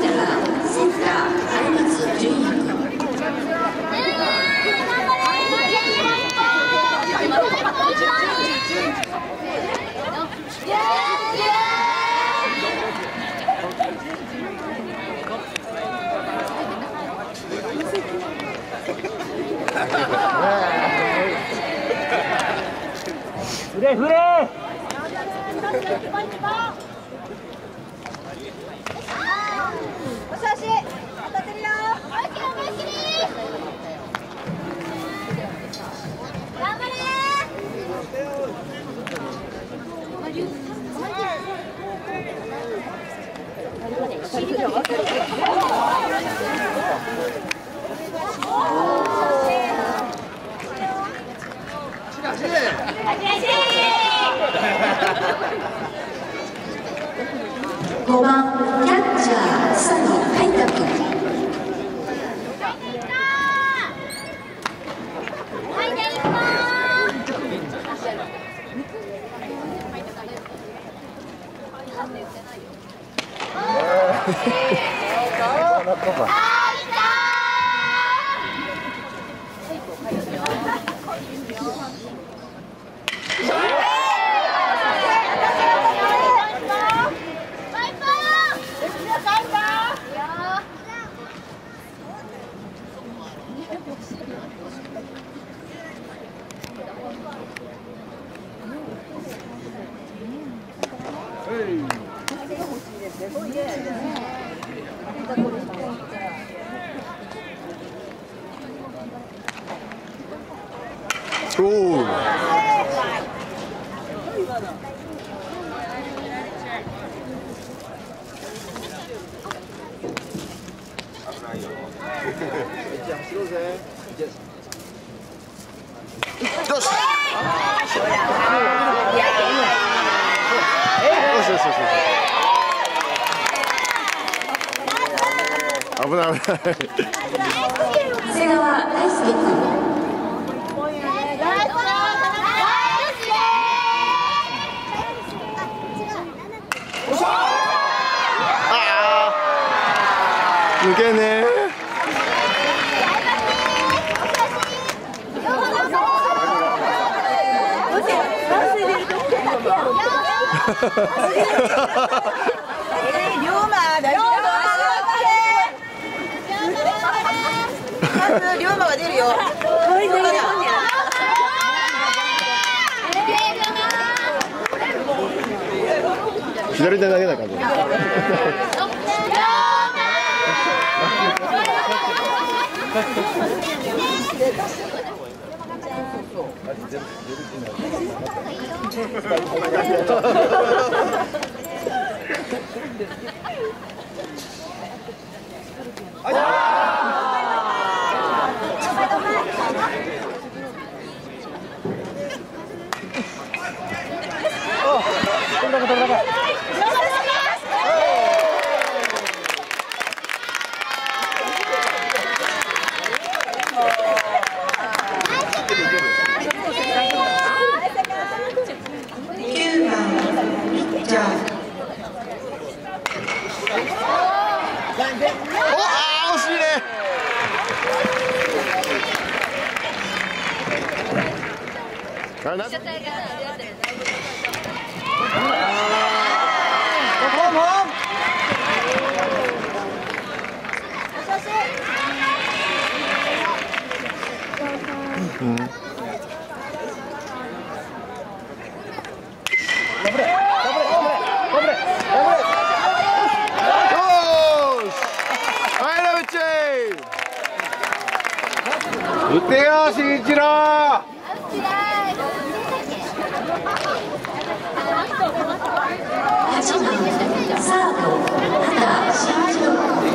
たらセンター5番キャッチャー佐野海太君。お Show. Dos. Yes, yes, yes, 危ない危ない瀬川龍馬大丈夫まず龍馬が出るよ左手投げな感じ 아니 ผมผมอืม打てよ慎一郎8番サード畑慎一郎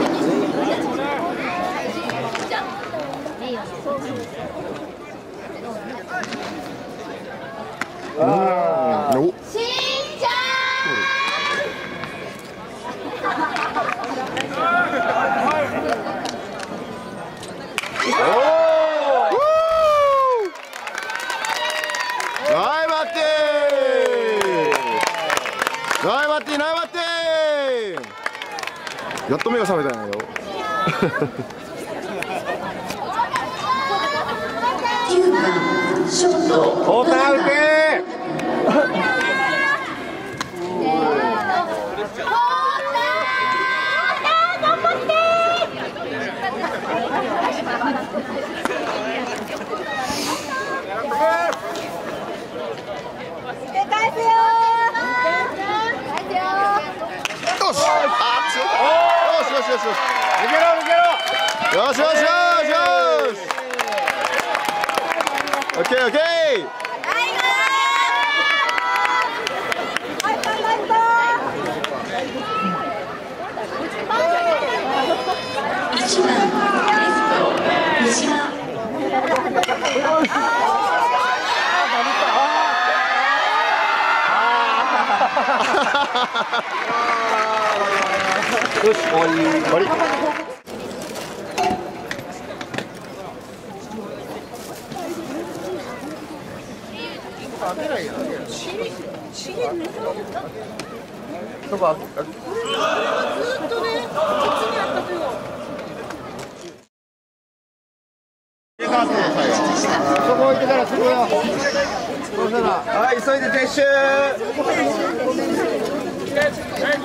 やっと目が覚めたんやよ9番ショート打てよしあ強かったよしよしよしよし抜けろ抜けろよしよしよしよしオッケーオッケー1番レフト藤間よし終わり終わりそこそこ置いてからすぐよそうしたらはい急いで撤収。Jetzt, jetzt, jetzt!